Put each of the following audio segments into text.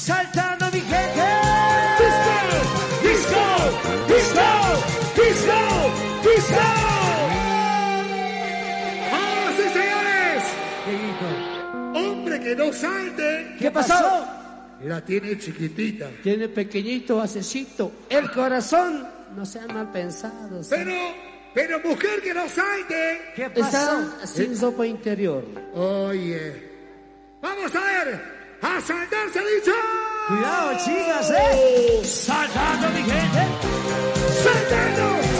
saltando mi gente. Disco, disco, disco, disco, disco. ¡Vamos, sí, señores! Hombre que no salte. ¿Qué pasó? La tiene chiquitita. Tiene pequeñito basecito. El corazón, no sean mal pensados. Pero, pero mujer que no salte. ¿Qué pasó? Está sin ¿Eh? sopa interior. Oye. Vamos a ver. ¡A saltar se dice! Cuidado, chicas, ¿eh? ¡Oh! ¡Saltando, mi gente! ¡Saltando!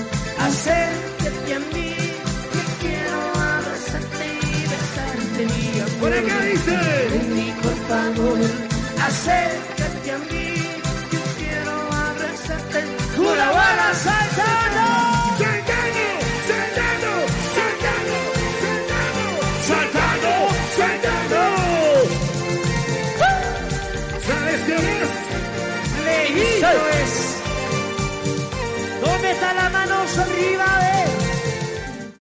¿Qué dice? Ven por favor, acércate a mí.